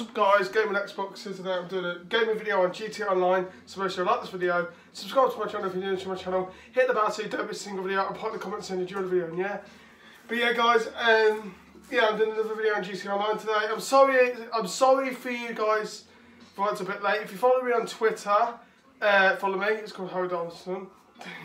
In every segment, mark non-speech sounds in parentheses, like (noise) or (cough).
What's up guys, Gaming Xbox so today I'm doing a gaming video on GTA Online. So make sure you like this video, subscribe to my channel if you're new to my channel, hit the bell so you don't miss a single video, and put in the comments you enjoyed the video, and yeah? But yeah guys, um, yeah I'm doing another video on GTA Online today. I'm sorry, I'm sorry for you guys for it's a bit late. If you follow me on Twitter, uh, follow me, it's called Harry Darlaston.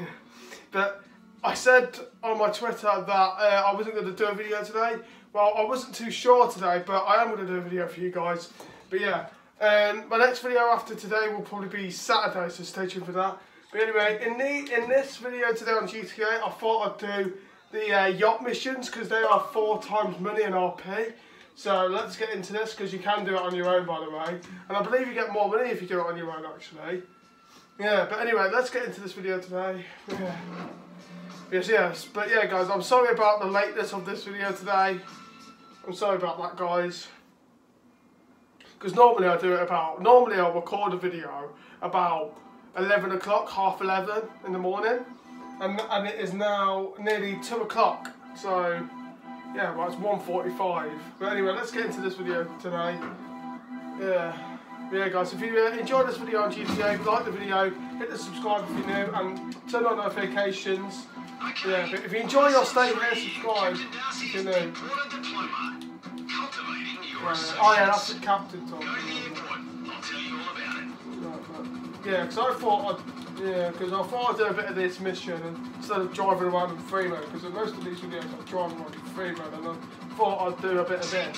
(laughs) but I said on my Twitter that uh, I wasn't going to do a video today well, I wasn't too sure today, but I am going to do a video for you guys. But yeah, um, my next video after today will probably be Saturday, so stay tuned for that. But anyway, in the in this video today on GTA, I thought I'd do the uh, yacht missions because they are four times money in RP. So let's get into this because you can do it on your own, by the way. And I believe you get more money if you do it on your own, actually. Yeah, but anyway, let's get into this video today. Yeah. Yes, yes. But yeah, guys, I'm sorry about the lateness of this video today. I'm sorry about that guys. Because normally I do it about, normally I'll record a video about 11 o'clock, half 11 in the morning. And, and it is now nearly 2 o'clock. So, yeah, well it's 1.45. But anyway, let's get into this video today. Yeah. Yeah guys, if you uh, enjoyed this video on GTA, like the video, hit the subscribe if you're new and turn on notifications. Yeah, but if you enjoy your stay here, subscribe if you're new. Oh yeah, that's the captain talking. Yeah, because I thought I'd, yeah, because I thought I'd do a bit of this mission instead of driving around in free mode, because most of these videos I'm driving around in free mode, and I thought I'd do a bit of this.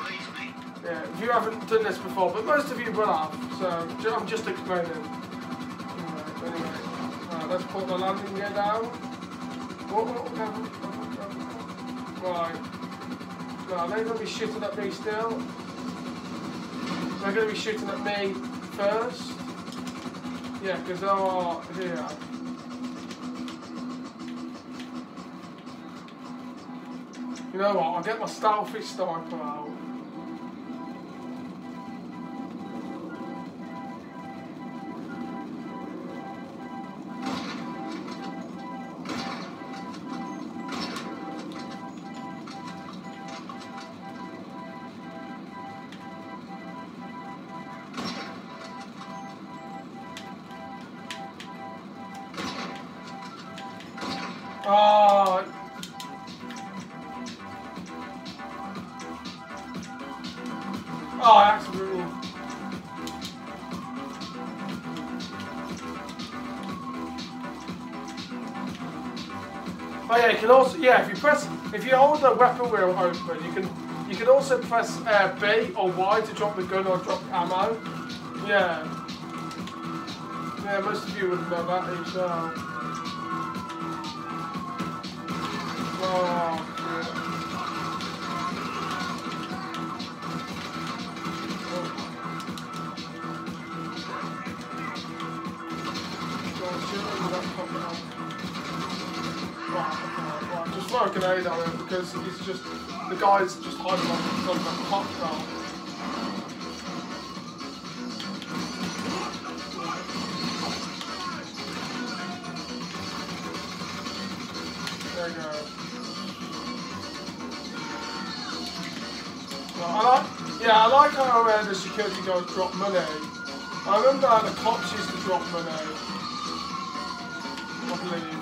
Yeah, you haven't done this before, but most of you will have, so I'm just explaining. Anyway. Right, let's put the landing gear down. Oh, oh, oh, right. No, they're going to be shooting at me still. They're going to be shooting at me first. Yeah, because they're all here. You know what, I'll get my Starfish sniper out. Oh. Oh, absolutely. Oh yeah, you can also yeah if you press if you hold the weapon wheel open, you can you can also press uh, B or Y to drop the gun or drop ammo. Yeah. Yeah, most of you would know that as well. Oh, just throw a at him because he's just the guy's just hiding top car. There yeah, I like how uh, the security guards drop money. I remember how the cops used to drop money. I believe.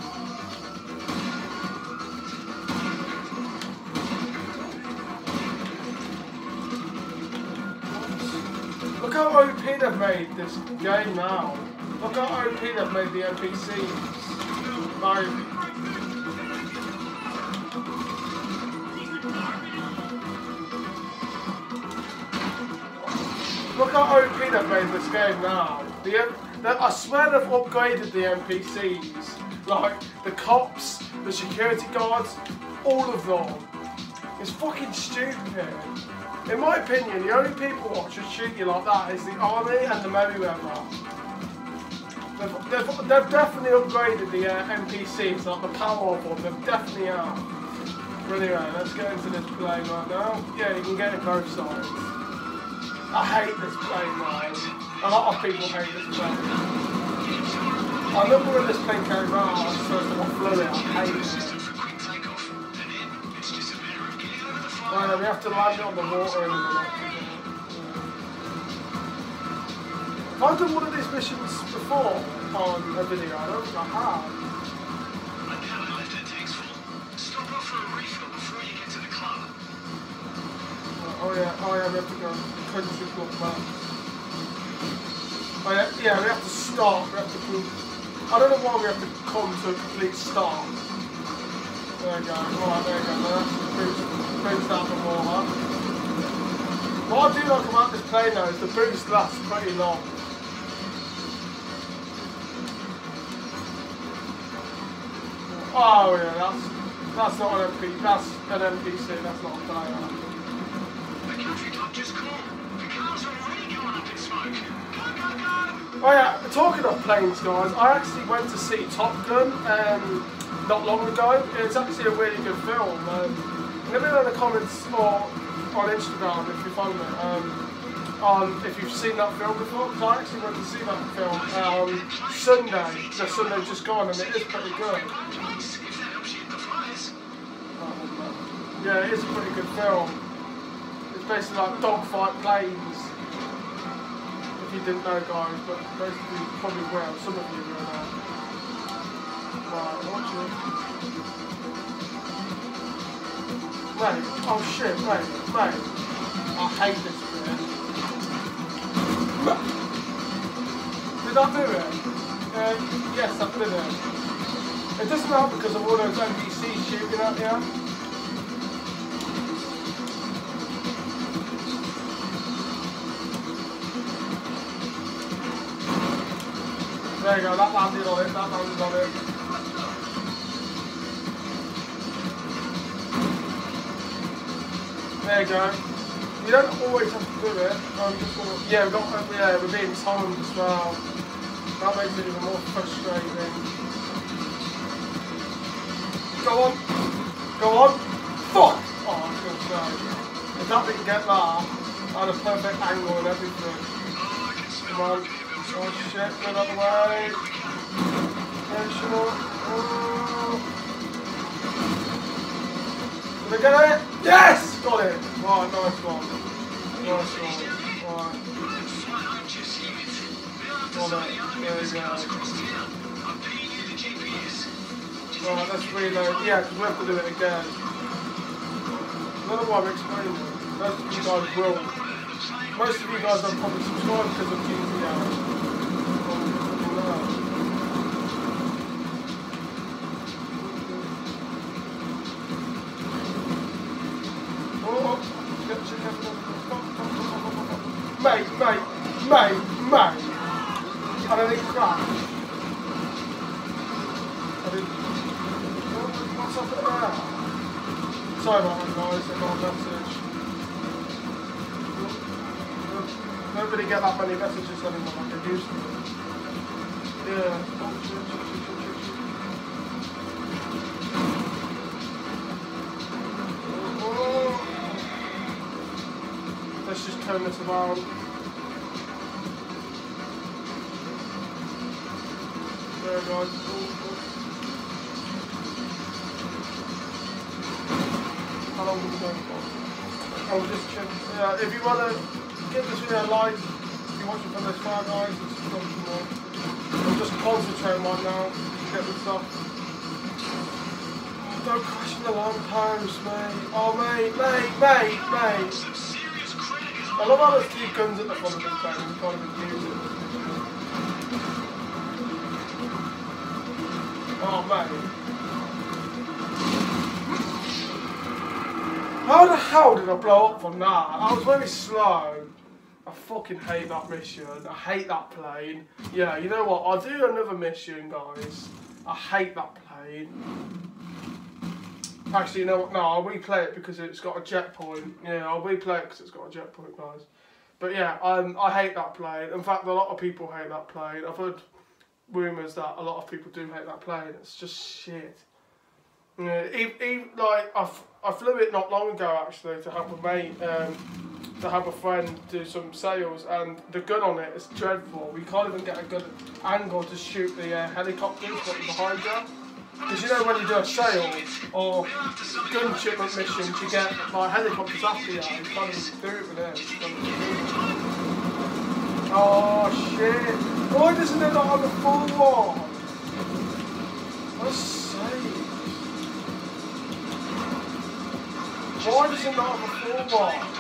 Look how OP they've made this game now. Look how OP they've made the NPCs. Like, Look how OP they've made this game now. The, I swear they've upgraded the NPCs. Like, the cops, the security guards, all of them. It's fucking stupid. In my opinion, the only people what should shoot you like that is the army and the Merryweather. They've, they've, they've definitely upgraded the uh, NPCs, like the power of them, they've definitely are. But anyway, let's get into this plane right now. Yeah, you can get it both sides. I hate this plane man. A lot of people hate this plane. I remember when this plane came out, I was first time I flew it, I hated it. Well, we have to land it on the water in a minute. Have I done one of these missions before on a video? I don't think I have. Stop off oh, for a refill before you get to the club. Oh yeah, oh yeah, we have to go country club map. Oh yeah, yeah, we have to stop, we have to move. I don't know why we have to come to a complete stop. There we go, alright, there we go, now that's boost, boost out the water. What I do like about this plane though is the boost lasts pretty long. Oh yeah, that's that's not an MP, that's an NPC, that's not a player. Oh yeah, talking of planes, guys, I actually went to see Top Gun um, not long ago. It's actually a really good film. Um, let me know in the comments or on Instagram if you follow me. Um, on if you've seen that film before, because I actually went to see that film um, Sunday, the Sunday just gone, and it is pretty good. Um, yeah, it is a pretty good film. It's basically like dogfight planes. If you didn't know, guys, but most of you probably will. Some of you will know. Right, watch it. Mate, oh shit, mate, mate. I hate this bit. Did I do it? Um, yes, I did it. It doesn't help because of all those NPCs shooting at you. There you go, landed. There you go. You don't always have to do it. Um, gonna, yeah, we've got, uh, yeah, we're being timed as well. That makes it even more frustrating. Go on. Go on. Fuck! Oh, I was gonna say. If that didn't get that, I had a perfect angle and everything. Come on. Oh shit, get out of the way. National. Oh. Did I get it? Yes! Got it! Oh, nice one. Nice one. Alright. Got it. There you go. Right, let's reload. Yeah, because we have to do it again. Why I'm explaining it. Most of you guys will. Most of you guys are probably subscribed because of GTA mate, mate, mate. Sorry about that, guys. I got a message. Don't get that many messages anymore like I used to. Yeah. Let's just turn this around. How long we for? I'll just check. Yeah, if you want to get this video a like, if you're watching from this far, guys, subscribe for more. I'm just concentrating right now get this. Don't question the lamppost, mate. Oh, mate, mate, mate, mate. I love how there's two guns at the front of this plane. You can't even use it. How the hell did I blow up from that? I was very slow. I fucking hate that mission. I hate that plane. Yeah, you know what? I'll do another mission, guys. I hate that plane. Actually, you know what? No, I'll replay it because it's got a jet point. Yeah, I'll replay it because it's got a jet point, guys. But yeah, um, I hate that plane. In fact, a lot of people hate that plane. I've heard rumours that a lot of people do hate that plane. It's just shit. Yeah, even, even, like I, I flew it not long ago actually to help a mate, um, to help a friend do some sales, and the gun on it is dreadful. We can't even get a good angle to shoot the uh, helicopters behind you. Because you know when you do a sale or gun shipment missions, you get like helicopters after you. You can't even do it with this. Oh shit! Why doesn't it not have a full one? What's sake? Why does it not have a full one?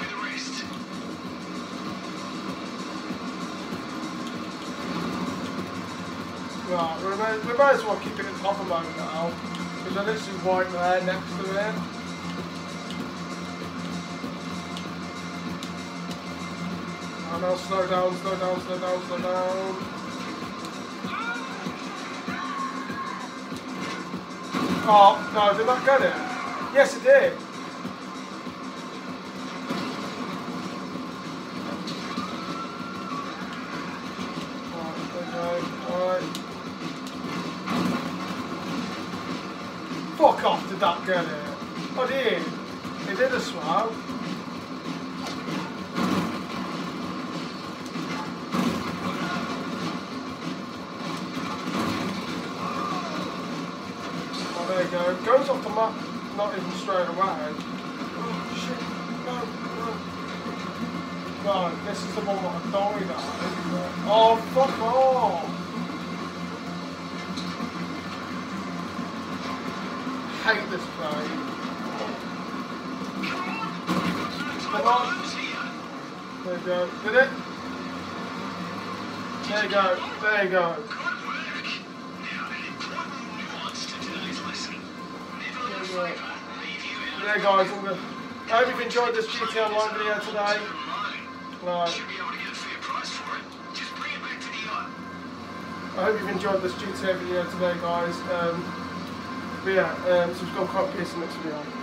Right, we may, we may as well keep it in top mode now, because I literally white there next to it. And I'll slow down, slow down, slow down, slow down. Oh, no, did that get it? Yes, it did. Fuck off, did that get it? Oh, dear, It did a swab. Oh, there you go. Goes off the map, not even straight away. Oh, shit. No, no. No, this is the one that I died at, Oh, fuck off! hate this play. Come on. There you go. Did it? There you go. There you go. There you guys, I'm gonna, I hope you've enjoyed this GTA Online video today. Right. I hope you've enjoyed this GTA video today guys. Um, but yeah, um, subscribe, peace, and next video.